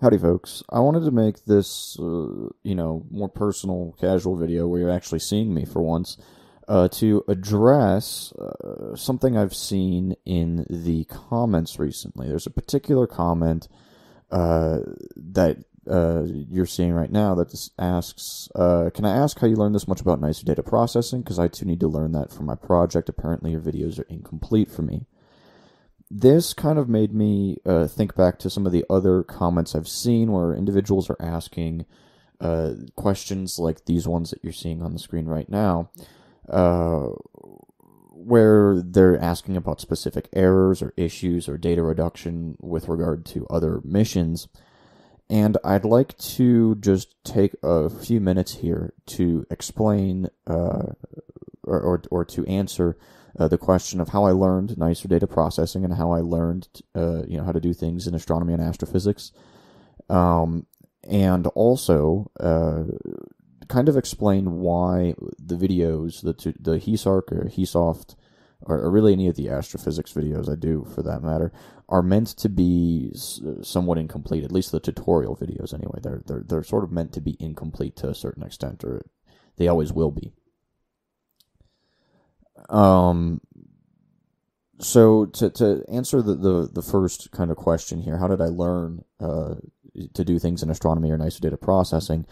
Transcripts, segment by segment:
Howdy, folks. I wanted to make this, uh, you know, more personal, casual video where you're actually seeing me for once, uh, to address uh, something I've seen in the comments recently. There's a particular comment uh, that uh, you're seeing right now that asks, uh, "Can I ask how you learned this much about NICER data processing? Because I too need to learn that for my project. Apparently, your videos are incomplete for me." This kind of made me uh, think back to some of the other comments I've seen where individuals are asking uh, questions like these ones that you're seeing on the screen right now, uh, where they're asking about specific errors or issues or data reduction with regard to other missions. And I'd like to just take a few minutes here to explain uh, or, or, or to answer uh, the question of how I learned NICER data processing and how I learned, uh, you know, how to do things in astronomy and astrophysics, um, and also uh, kind of explain why the videos, the the HEASARC or HEASoft, or, or, really any of the astrophysics videos I do for that matter, are meant to be somewhat incomplete. At least the tutorial videos, anyway. They're they're they're sort of meant to be incomplete to a certain extent, or they always will be. Um, so to to answer the, the the first kind of question here, how did I learn uh, to do things in astronomy or NICER data processing?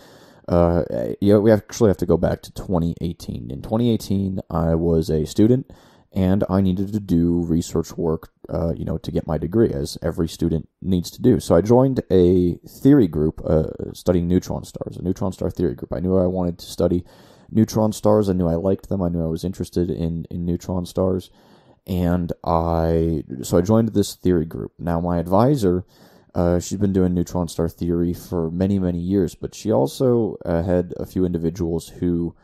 Uh, yeah, we actually have to go back to 2018. In 2018, I was a student, and I needed to do research work, uh, you know, to get my degree, as every student needs to do. So I joined a theory group uh, studying neutron stars, a neutron star theory group. I knew I wanted to study neutron stars. I knew I liked them. I knew I was interested in, in neutron stars. And I, so I joined this theory group. Now, my advisor, uh, she's been doing neutron star theory for many, many years, but she also uh, had a few individuals who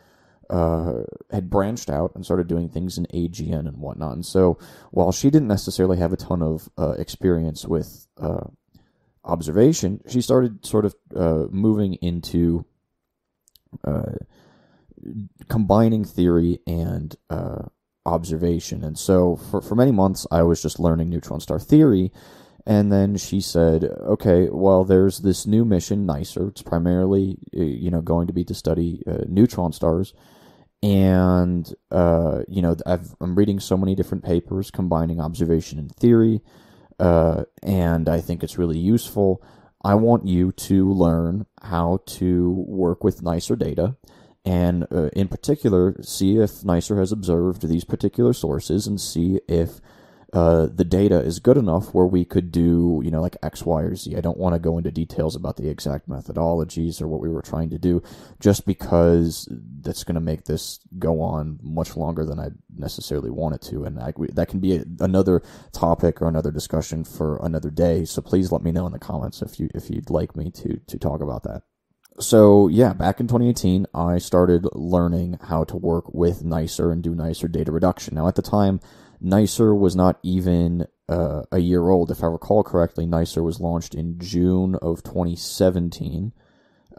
uh, had branched out and started doing things in AGN and whatnot. And so, while she didn't necessarily have a ton of uh, experience with uh, observation, she started sort of uh, moving into combining theory and uh, observation. And so for, for many months, I was just learning neutron star theory. And then she said, okay, well, there's this new mission, NICER. It's primarily, uh, you know, going to be to study uh, neutron stars. And, uh, you know, i am reading so many different papers combining observation and theory. Uh, and I think it's really useful. I want you to learn how to work with NICER data and uh, in particular see if NICER has observed these particular sources and see if uh, the data is good enough where we could do, you know, like X, Y, or Z. I don't want to go into details about the exact methodologies or what we were trying to do, just because that's going to make this go on much longer than I necessarily want it to. And I, that can be a, another topic or another discussion for another day. So please let me know in the comments if you if you'd like me to to talk about that so yeah, back in 2018, I started learning how to work with Nicer and do Nicer data reduction. Now, at the time, Nicer was not even uh, a year old. If I recall correctly, Nicer was launched in June of 2017.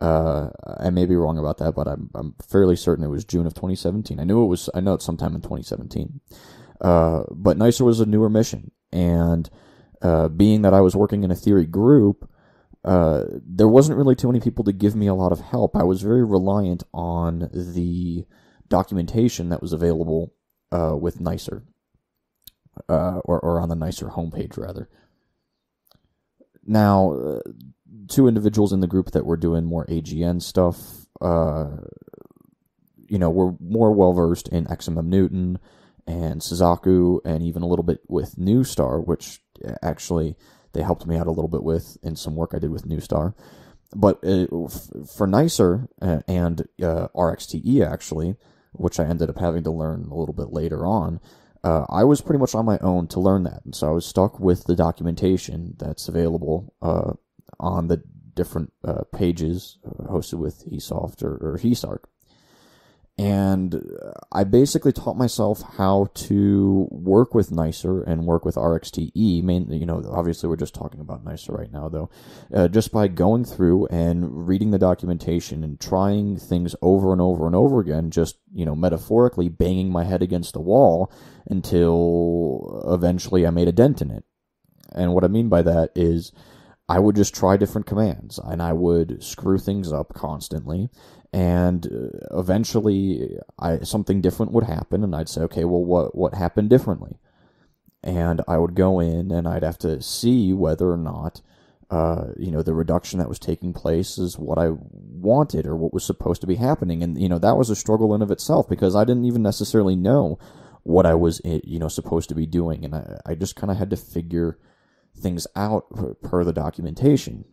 Uh, I may be wrong about that, but I'm, I'm fairly certain it was June of 2017. I knew it was, I know it's sometime in 2017. Uh, but Nicer was a newer mission. And, uh, being that I was working in a theory group, uh, there wasn't really too many people to give me a lot of help. I was very reliant on the documentation that was available uh, with Nicer, uh, or, or on the Nicer homepage, rather. Now, uh, two individuals in the group that were doing more AGN stuff, uh, you know, were more well versed in XMM Newton and Suzaku, and even a little bit with NuSTAR, which actually they helped me out a little bit with in some work I did with NuStar. But uh, for Nicer uh, and uh, RxTE actually, which I ended up having to learn a little bit later on, uh, I was pretty much on my own to learn that. And so I was stuck with the documentation that's available uh, on the different pages hosted with HEASoft or, or and I basically taught myself how to work with Nicer and work with RxTE. Mainly, you know, obviously we're just talking about Nicer right now, though. Uh, just by going through and reading the documentation and trying things over and over and over again, just you know, metaphorically banging my head against the wall until eventually I made a dent in it. And what I mean by that is I would just try different commands and I would screw things up constantly. And uh, eventually, I something different would happen, and I'd say, okay, well, what what happened differently? And I would go in, and I'd have to see whether or not, uh, you know, the reduction that was taking place is what I wanted or what was supposed to be happening. And you know, that was a struggle in of itself because I didn't even necessarily know what I was, eh, you know, supposed to be doing, and I, I just kind of had to figure things out per the documentation.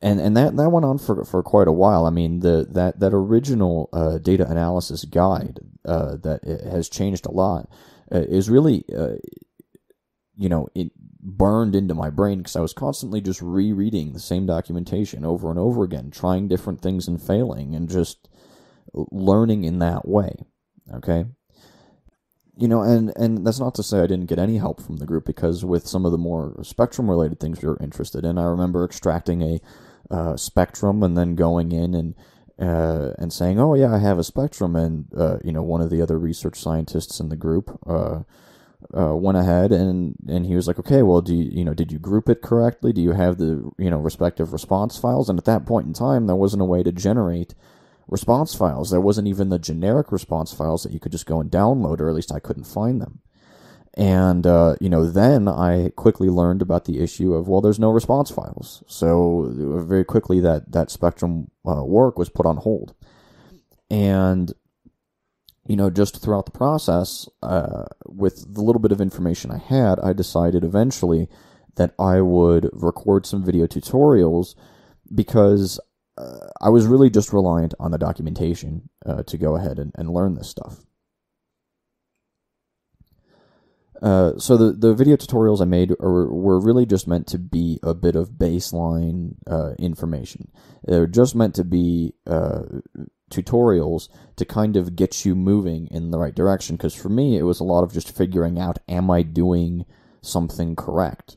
And and that, that went on for, for quite a while. I mean, the that that original uh, data analysis guide uh, that has changed a lot uh, is really, uh, you know, it burned into my brain because I was constantly just rereading the same documentation over and over again, trying different things and failing, and just learning in that way. Okay you know, and and that's not to say I didn't get any help from the group because with some of the more spectrum related things we were interested in, I remember extracting a uh, spectrum and then going in and uh, and saying, "Oh yeah, I have a spectrum," and uh, you know, one of the other research scientists in the group uh, uh, went ahead and and he was like, "Okay, well, do you you know did you group it correctly? Do you have the you know respective response files?" And at that point in time, there wasn't a way to generate response files. There wasn't even the generic response files that you could just go and download, or at least I couldn't find them. And, uh, you know, then I quickly learned about the issue of, well, there's no response files. So very quickly that, that Spectrum uh, work was put on hold. And, you know, just throughout the process, uh, with the little bit of information I had, I decided eventually that I would record some video tutorials because uh, I was really just reliant on the documentation uh, to go ahead and, and learn this stuff. Uh, so the, the video tutorials I made are, were really just meant to be a bit of baseline uh, information. They're just meant to be uh, tutorials to kind of get you moving in the right direction. Because for me, it was a lot of just figuring out, am I doing something correct?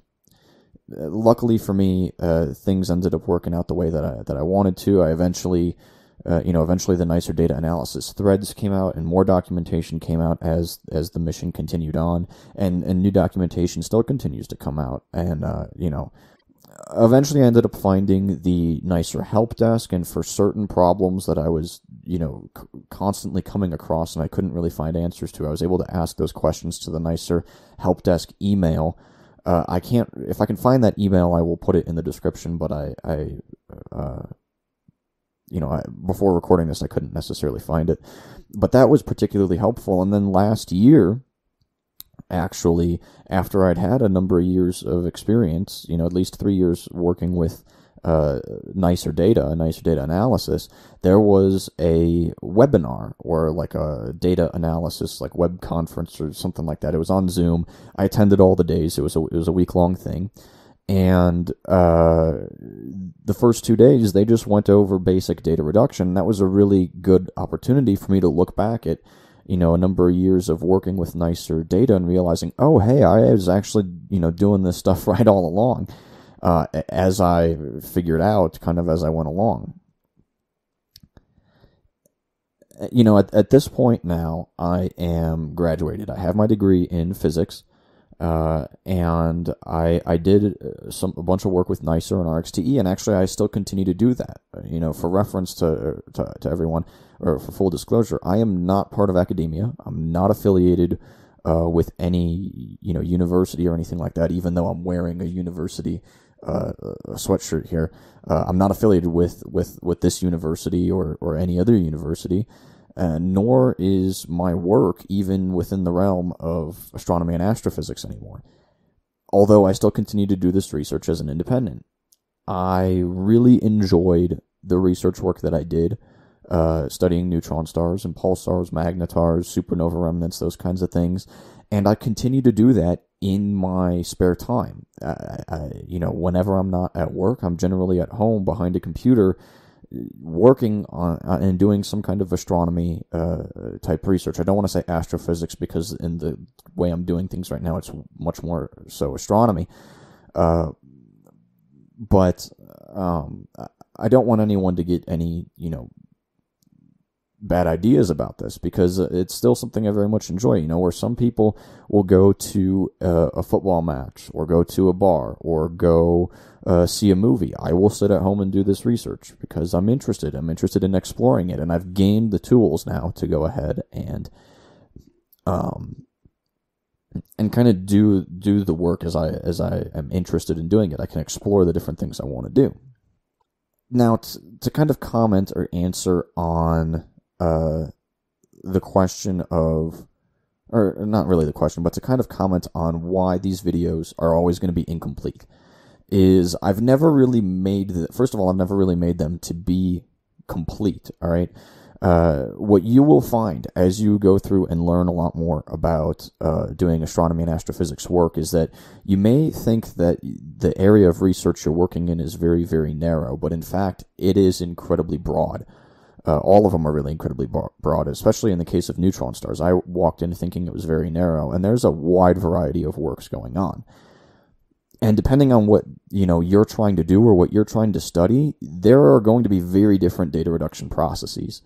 luckily for me, uh, things ended up working out the way that I that I wanted to. I eventually, uh, you know, eventually the NICER data analysis threads came out, and more documentation came out as as the mission continued on, and and new documentation still continues to come out, and uh, you know. Eventually, I ended up finding the NICER help desk, and for certain problems that I was, you know, constantly coming across and I couldn't really find answers to, I was able to ask those questions to the NICER help desk email, uh, I can't. If I can find that email, I will put it in the description. But I, I, uh, you know, I, before recording this, I couldn't necessarily find it. But that was particularly helpful. And then last year, actually, after I'd had a number of years of experience, you know, at least three years working with uh, NICER data, NICER data analysis, there was a webinar or like a data analysis, like web conference or something like that. It was on Zoom. I attended all the days. It was a, it was a week long thing. And uh, the first two days, they just went over basic data reduction. That was a really good opportunity for me to look back at, you know, a number of years of working with NICER data and realizing, oh, hey, I was actually, you know, doing this stuff right all along uh, as I figured out kind of as I went along. You know, at, at this point now, I am graduated. I have my degree in physics, uh, and I I did uh, some a bunch of work with NICER and RxTE, and actually I still continue to do that. You know, for reference to to, to everyone, or for full disclosure, I am not part of academia. I'm not affiliated uh, with any you know university or anything like that. Even though I'm wearing a university uh, a sweatshirt here. Uh, I'm not affiliated with, with, with this university or, or any other university, uh, nor is my work even within the realm of astronomy and astrophysics anymore. Although I still continue to do this research as an independent. I really enjoyed the research work that I did, uh, studying neutron stars and pulsars, magnetars, supernova remnants, those kinds of things. And I continue to do that in my spare time. I, I, you know, whenever I'm not at work, I'm generally at home behind a computer working on uh, and doing some kind of astronomy uh, type research. I don't want to say astrophysics because in the way I'm doing things right now, it's much more so astronomy. Uh, but um, I don't want anyone to get any, you know, bad ideas about this because it's still something I very much enjoy. You know, where some people will go to a, a football match or go to a bar or go uh, see a movie. I will sit at home and do this research because I'm interested. I'm interested in exploring it, and I've gained the tools now to go ahead and um and kind of do do the work as I as I am interested in doing it. I can explore the different things I want to do. Now, to, to kind of comment or answer on uh, the question of, or not really the question, but to kind of comment on why these videos are always going to be incomplete, is I've never really made the, first of all, I've never really made them to be complete. All right. Uh, what you will find as you go through and learn a lot more about uh, doing astronomy and astrophysics work is that you may think that the area of research you're working in is very, very narrow, but in fact, it is incredibly broad. Uh, all of them are really incredibly broad, especially in the case of neutron stars. I walked in thinking it was very narrow, and there's a wide variety of works going on. And depending on what you know you're trying to do or what you're trying to study, there are going to be very different data reduction processes.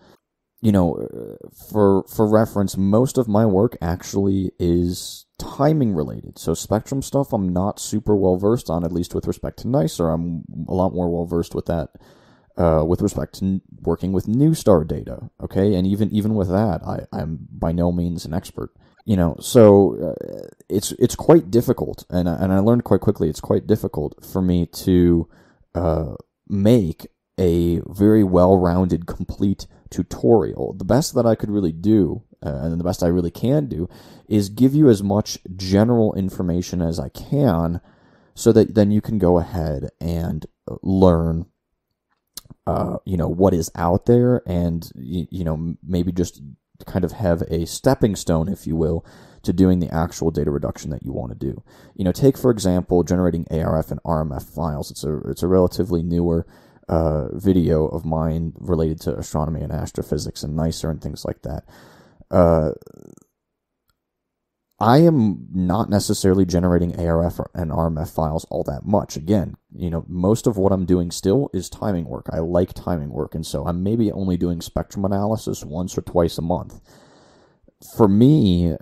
You know, for for reference, most of my work actually is timing related. So spectrum stuff, I'm not super well versed on, at least with respect to NICER. I'm a lot more well versed with that uh, with respect to working with NuSTAR data. Okay, and even even with that, I, I'm by no means an expert. You know, so uh, it's it's quite difficult, and and I learned quite quickly. It's quite difficult for me to uh, make a very well-rounded, complete tutorial. The best that I could really do, uh, and the best I really can do, is give you as much general information as I can, so that then you can go ahead and learn uh, you know what is out there and you, you know maybe just kind of have a stepping stone if you will to doing the actual data reduction that you want to do. You know take for example generating arf and rmf files. It's a it's a relatively newer uh, video of mine related to astronomy and astrophysics and NICER and things like that. Uh, I am not necessarily generating ARF and RMF files all that much. Again, you know, most of what I'm doing still is timing work. I like timing work, and so I'm maybe only doing spectrum analysis once or twice a month. For me,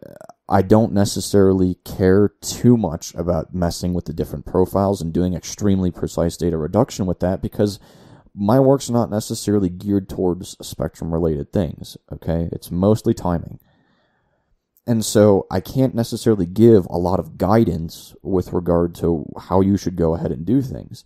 I don't necessarily care too much about messing with the different profiles and doing extremely precise data reduction with that because my work's not necessarily geared towards spectrum related things. Okay, it's mostly timing. And so I can't necessarily give a lot of guidance with regard to how you should go ahead and do things.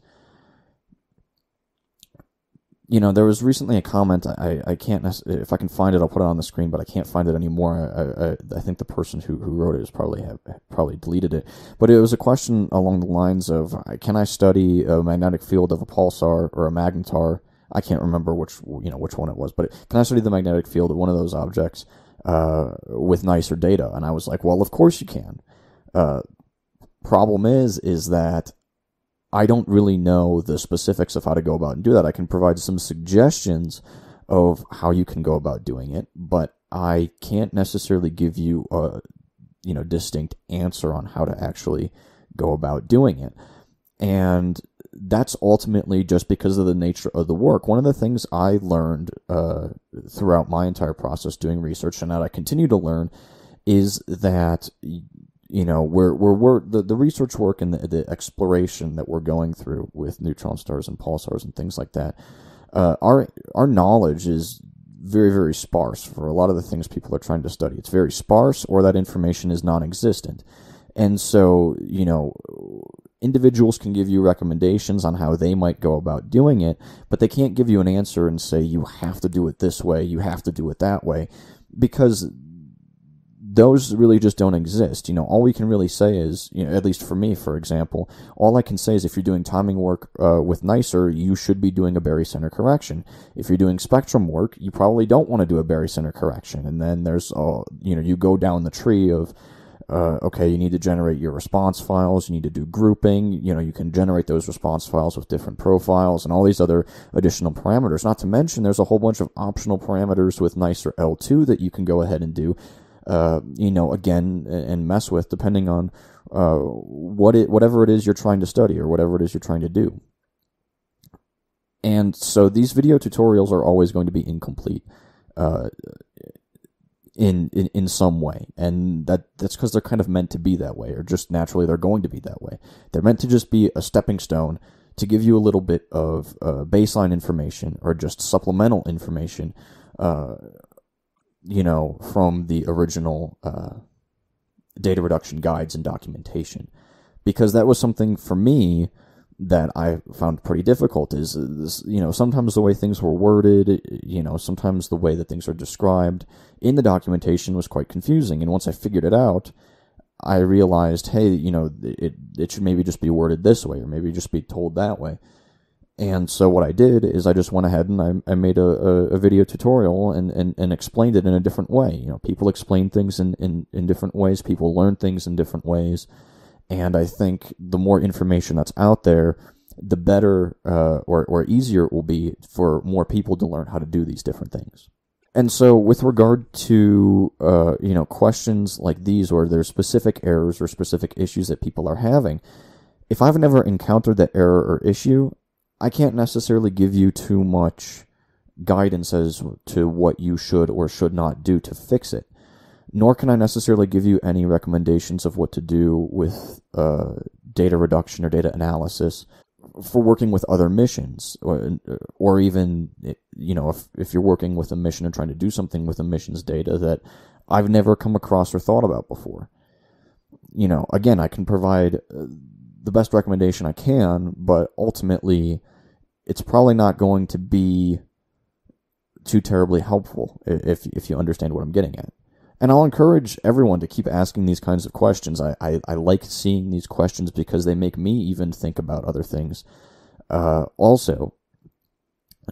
You know, there was recently a comment. I, I can't if I can find it, I'll put it on the screen, but I can't find it anymore. I, I, I think the person who, who wrote it has probably have probably deleted it. But it was a question along the lines of, can I study a magnetic field of a pulsar or a magnetar? I can't remember which you know which one it was, but can I study the magnetic field of one of those objects? Uh, with NICER data. And I was like, well, of course you can. Uh, problem is, is that I don't really know the specifics of how to go about and do that. I can provide some suggestions of how you can go about doing it, but I can't necessarily give you a you know distinct answer on how to actually go about doing it. And that's ultimately just because of the nature of the work. One of the things I learned uh, throughout my entire process doing research, and that I continue to learn, is that you know we're we're, we're the, the research work and the, the exploration that we're going through with neutron stars and pulsars and things like that. Uh, our our knowledge is very very sparse for a lot of the things people are trying to study. It's very sparse, or that information is non-existent. And so, you know, individuals can give you recommendations on how they might go about doing it, but they can't give you an answer and say you have to do it this way, you have to do it that way, because those really just don't exist. You know, all we can really say is, you know, at least for me, for example, all I can say is if you're doing timing work uh, with NICER, you should be doing a barycenter correction. If you're doing spectrum work, you probably don't want to do a barycenter correction. And then there's, uh, you know, you go down the tree of uh, okay, you need to generate your response files, you need to do grouping, you know, you can generate those response files with different profiles and all these other additional parameters. Not to mention, there's a whole bunch of optional parameters with NICER L2 that you can go ahead and do, uh, you know, again, and mess with depending on uh, what it, whatever it is you're trying to study or whatever it is you're trying to do. And so these video tutorials are always going to be incomplete. uh, in, in in some way, and that that's because they're kind of meant to be that way, or just naturally they're going to be that way. They're meant to just be a stepping stone to give you a little bit of uh, baseline information or just supplemental information, uh, you know, from the original uh, data reduction guides and documentation, because that was something for me that I found pretty difficult is uh, this, you know, sometimes the way things were worded, you know, sometimes the way that things are described in the documentation was quite confusing. And once I figured it out, I realized, hey, you know, it, it should maybe just be worded this way or maybe just be told that way. And so what I did is I just went ahead and I, I made a, a, a video tutorial and, and, and explained it in a different way. You know, people explain things in, in, in different ways. People learn things in different ways. And I think the more information that's out there, the better uh, or, or easier it will be for more people to learn how to do these different things. And so, with regard to uh, you know questions like these, where there's specific errors or specific issues that people are having, if I've never encountered that error or issue, I can't necessarily give you too much guidance as to what you should or should not do to fix it nor can I necessarily give you any recommendations of what to do with uh, data reduction or data analysis for working with other missions or, or even you know if, if you're working with a mission and trying to do something with a mission's data that I've never come across or thought about before. You know, again, I can provide uh, the best recommendation I can, but ultimately it's probably not going to be too terribly helpful if if you understand what I'm getting at. And I'll encourage everyone to keep asking these kinds of questions. I, I, I like seeing these questions because they make me even think about other things uh, also.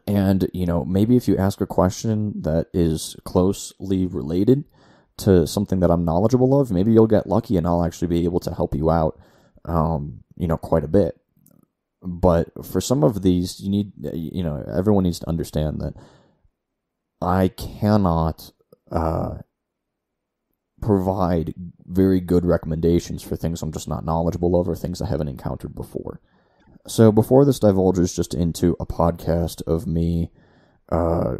And, you know, maybe if you ask a question that is closely related to something that I'm knowledgeable of, maybe you'll get lucky and I'll actually be able to help you out, um, you know, quite a bit. But for some of these, you need, you know, everyone needs to understand that I cannot uh, provide very good recommendations for things I'm just not knowledgeable of or things I haven't encountered before. So before this divulges just into a podcast of me uh,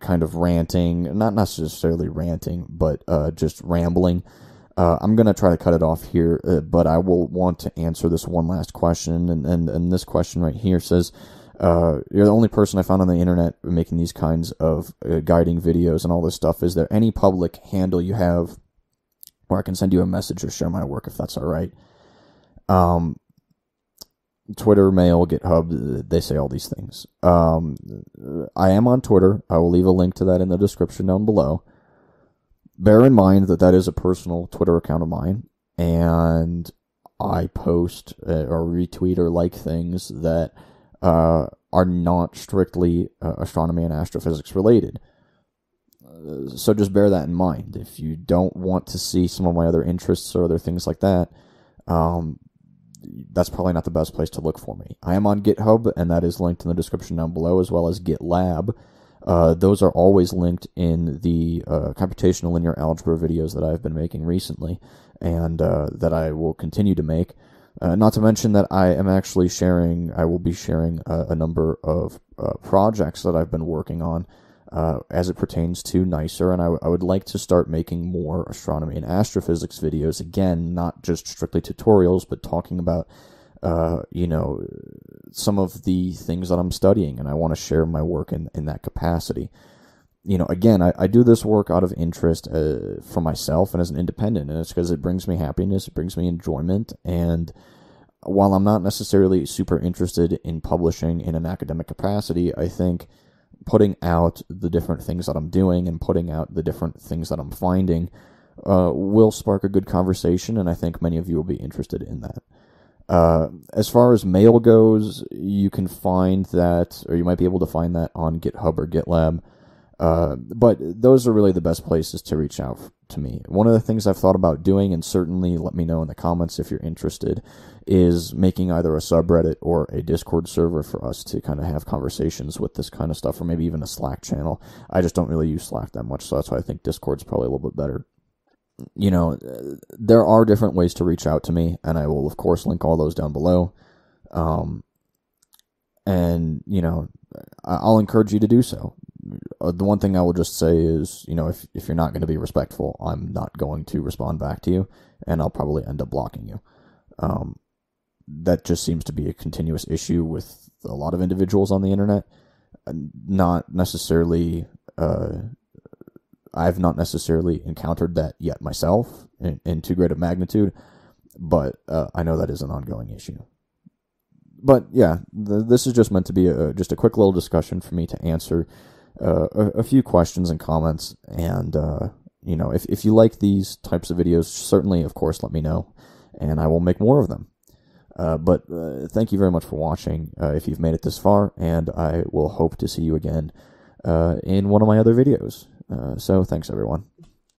kind of ranting, not necessarily ranting, but uh, just rambling. Uh, I'm going to try to cut it off here, uh, but I will want to answer this one last question. And, and, and this question right here says, uh, you're the only person I found on the internet making these kinds of uh, guiding videos and all this stuff. Is there any public handle you have or I can send you a message or share my work if that's all right. Um, Twitter, mail, GitHub, they say all these things. Um, I am on Twitter. I will leave a link to that in the description down below. Bear in mind that that is a personal Twitter account of mine, and I post uh, or retweet or like things that uh, are not strictly uh, astronomy and astrophysics related so just bear that in mind. If you don't want to see some of my other interests or other things like that, um, that's probably not the best place to look for me. I am on GitHub, and that is linked in the description down below, as well as GitLab. Uh, those are always linked in the uh, computational linear algebra videos that I've been making recently, and uh, that I will continue to make. Uh, not to mention that I am actually sharing, I will be sharing a, a number of uh, projects that I've been working on uh, as it pertains to NICER, and I, w- I would like to start making more astronomy and astrophysics videos. Again, not just strictly tutorials, but talking about, uh, you know, some of the things that I'm studying, and I want to share my work in, in that capacity. You know, again, I, I do this work out of interest uh, for myself and as an independent, and it's because it brings me happiness, it brings me enjoyment, and while I'm not necessarily super interested in publishing in an academic capacity, I think putting out the different things that I'm doing and putting out the different things that I'm finding uh, will spark a good conversation, and I think many of you will be interested in that. Uh, as far as mail goes, you can find that, or you might be able to find that on GitHub or GitLab. Uh, but those are really the best places to reach out to me. One of the things I've thought about doing, and certainly let me know in the comments if you're interested, is making either a subreddit or a Discord server for us to kind of have conversations with this kind of stuff, or maybe even a Slack channel. I just don't really use Slack that much, so that's why I think Discord's probably a little bit better. You know, there are different ways to reach out to me, and I will, of course, link all those down below. Um, and, you know, I'll encourage you to do so. Uh, the one thing I will just say is, you know, if if you're not going to be respectful, I'm not going to respond back to you, and I'll probably end up blocking you. Um, that just seems to be a continuous issue with a lot of individuals on the internet. Not necessarily, uh, I've not necessarily encountered that yet myself in, in too great a magnitude, but uh, I know that is an ongoing issue. But yeah, the, this is just meant to be a, just a quick little discussion for me to answer uh, a, a, few questions and comments. And, uh, you know, if, if you like these types of videos, certainly, of course, let me know, and I will make more of them. Uh, but uh, thank you very much for watching uh, if you've made it this far, and I will hope to see you again in one of my other videos. so thanks, everyone.